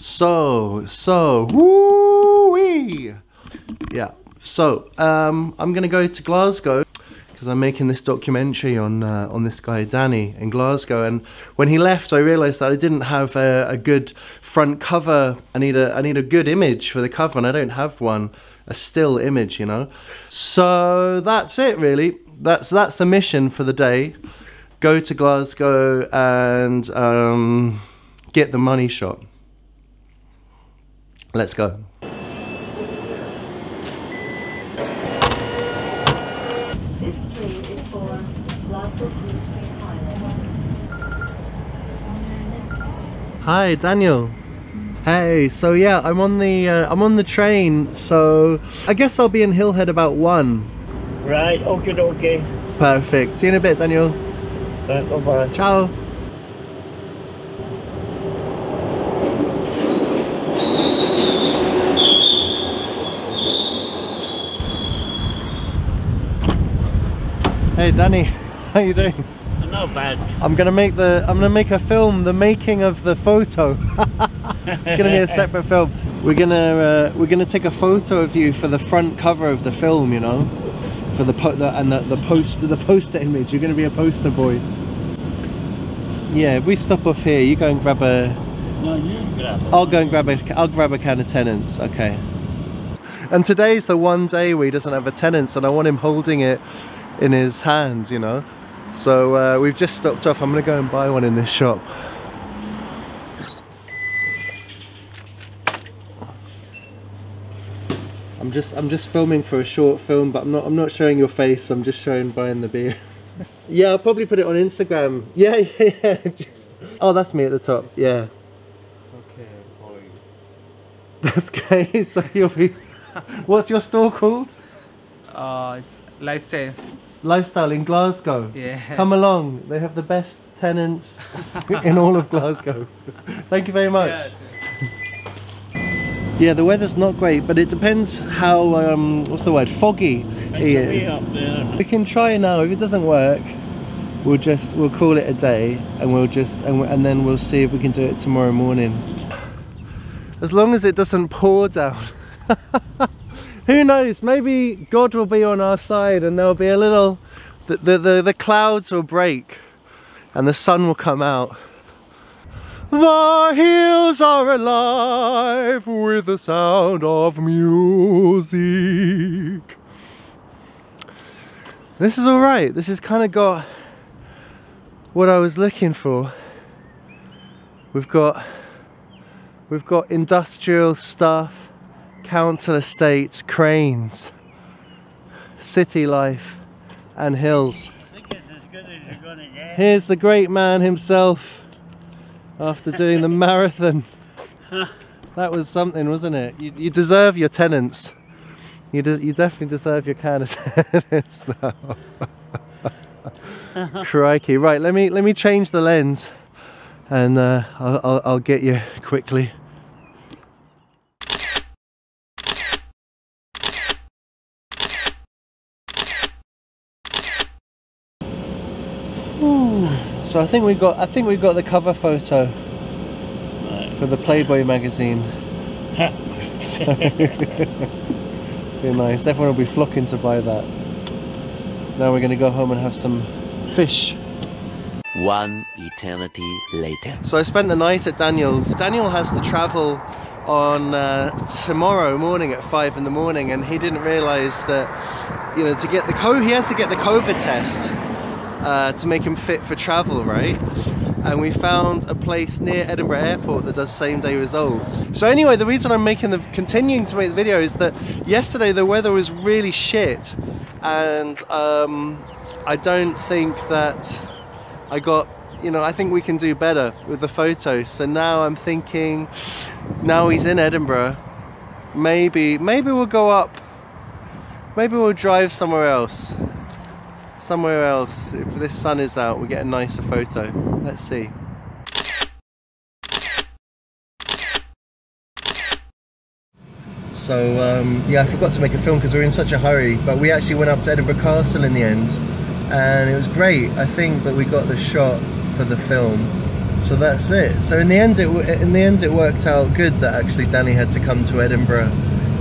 So, so, woo wee. Yeah. So, um, I'm gonna go to Glasgow because I'm making this documentary on uh, on this guy Danny in Glasgow. And when he left, I realised that I didn't have a, a, good front cover. I need a I need a good image for the cover, and I don't have one, a still image, you know. So that's it, really. That's that's the mission for the day. Go to Glasgow and um, get the money shot. Let's go. Hi, Daniel. Hey, so yeah, I'm on the uh, I'm on the train, so I guess I'll be in Hillhead about one. Right, okay, okay. Perfect. See you in a bit, Daniel. Right, bye bye. Ciao. Hey Danny, how you doing? Not bad. I'm gonna make the I'm gonna make a film, the making of the photo. it's gonna be a separate film. We're gonna uh, we're gonna take a photo of you for the front cover of the film, you know, for the, po the and the, the poster the poster image. You're gonna be a poster boy. Yeah, if we stop off here, you go and grab a. No, you grab. I'll go and grab a. I'll grab a can of Tennent's. Okay. And today's the one day where he doesn't have a Tennent's, and I want him holding it in his hands, you know. So uh, we've just stopped off. I'm gonna go and buy one in this shop. I'm just I'm just filming for a short film, but I'm not I'm not showing your face. I'm just showing buying the beer. yeah, I'll probably put it on Instagram. Yeah, yeah, yeah. oh, that's me at the top. Yeah. Okay. That's great. So you'll be. What's your store called? Uh, it's lifestyle. Lifestyle in Glasgow. Yeah. Come along. They have the best Tennent's in all of Glasgow. Thank you very much. Yeah, Yeah, the weather's not great, but it depends how um, what's the word foggy it is. We can try now. If it doesn't work, we'll just we'll call it a day, and we'll just and, we- and then we'll see if we can do it tomorrow morning. As long as it doesn't pour down. Who knows? Maybe God will be on our side, and there'll be a little. The the the, the clouds will break, and the sun will come out. The hills are alive with the sound of music. This is alright. This has kind of got what I was looking for. We've got we've got industrial stuff, council estates, cranes, city life, and hills. I think it's as as you're gonna get. Here's the great man himself after doing the marathon. That was something, wasn't it? You, you deserve your Tennent's. You, de- you definitely deserve your can of Tennent's now. Crikey! Right, let me let me change the lens, and uh, I'll, I'll I'll get you quickly. So I think we got I think we got the cover photo Right. for the Playboy magazine. So, be nice. Everyone will be flocking to buy that. Now we're gonna go home and have some fish. One eternity later. So I spent the night at Daniel's. Daniel has to travel on uh, tomorrow morning at five in the morning, and he didn't realise that you know to get the co he has to get the COVID test uh, to make him fit for travel, right? And we found a place near Edinburgh Airport that does same day results. So anyway, the reason I'm making the continuing to make the video is that yesterday the weather was really shit, and um, I don't think that I got, you know, I think we can do better with the photos. So now I'm thinking, now he's in Edinburgh, maybe, maybe we'll go up, maybe we'll drive somewhere else. Somewhere else. If this sun is out, we get a nicer photo. Let's see. So um, yeah, I forgot to make a film because we were in such a hurry. But we actually went up to Edinburgh Castle in the end, and it was great. I think that we got the shot for the film. so that's it. So in the end, it in the end it worked out good that actually Danny had to come to Edinburgh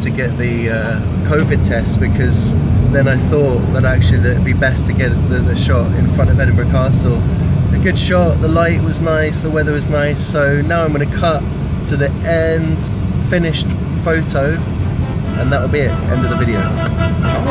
to get the uh, COVID test because then I thought that actually that it'd be best to get the, the shot in front of Edinburgh Castle. A good shot. The light was nice. The weather was nice. So now I'm going to cut to the end finished photo, and that'll be it. End of the video.